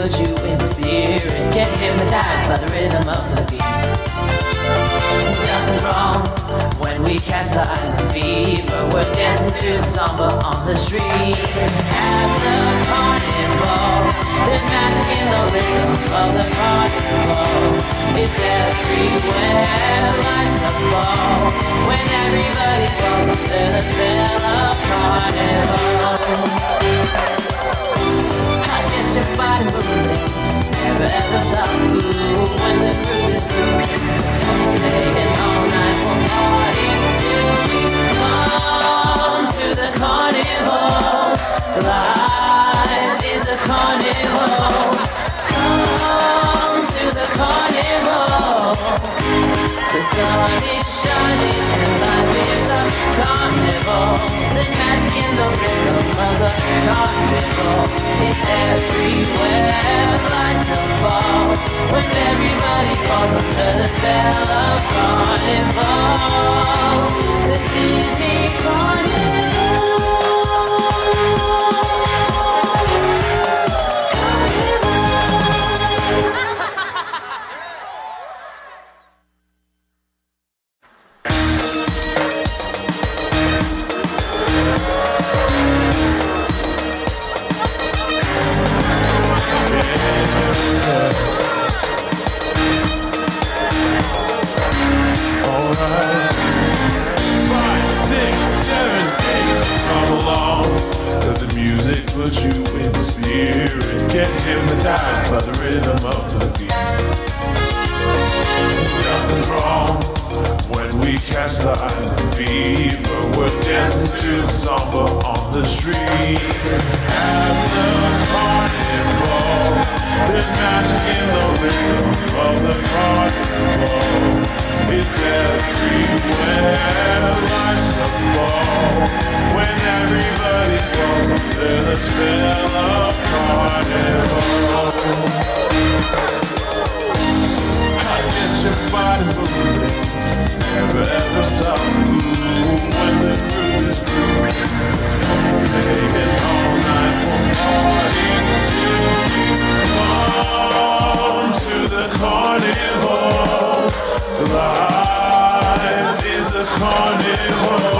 puts you in the spirit. Get hypnotized by the rhythm of the beat. Nothing's wrong when we catch the island fever. We're dancing to the samba on the street. At the carnival, there's magic in the rhythm of the carnival. It's everywhere, put you in the spirit. Get hypnotized by the rhythm of the beat. Nothing's wrong when we catch the island fever. We're dancing to the samba on the street. Have the carnival. the spell of carnival. I guess your body never ever moving when the is grooving. All night, partying come to the carnival. Life is a carnival.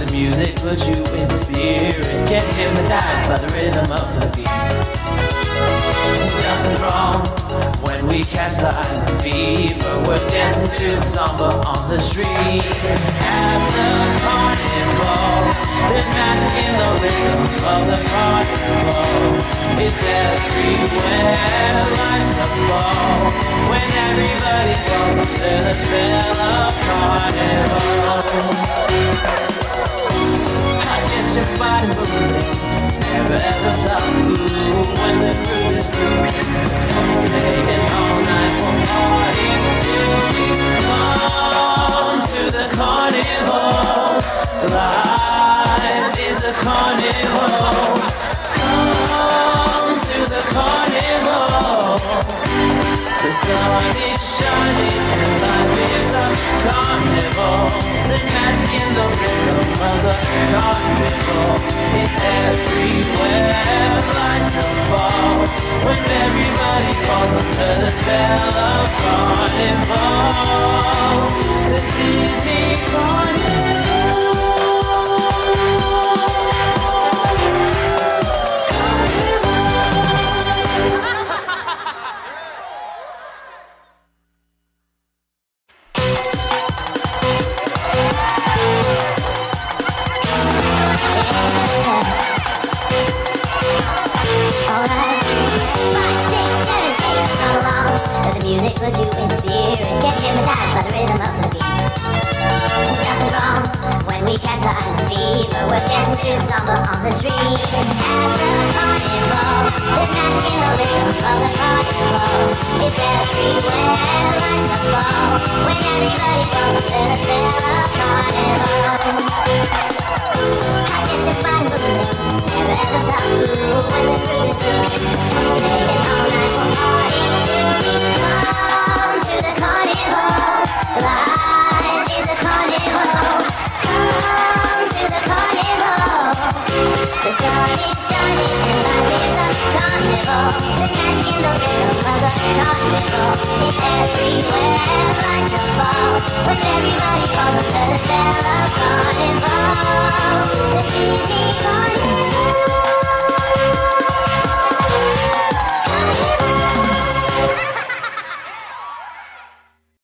the music, puts you in the spirit. Get hypnotized by the rhythm of the beat. Nothing's wrong when we catch the island fever. We're dancing to the samba on the street. At the carnival, there's magic in the rhythm of the carnival. It's everywhere, life's a ball. When everybody falls under the spell of carnival. nobody never ever stop when the truth. everywhere lights will fall when everybody falls under the spell of Carnival The Disney Carnival fills you in spirit. Get hypnotized by the rhythm of the beat. Nothing's wrong when we catch the island fever. We're dancing to the samba on the street. At the carnival, there's magic in the rhythm of the carnival. It's everywhere, life's a ball. When everybody falls under the spell of carnival. I guess you're fine, but never ever When everybody under the.